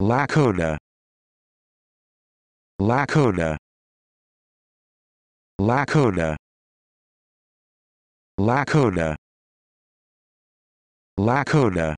Lacuna Lacuna Lacuna Lacuna Lacuna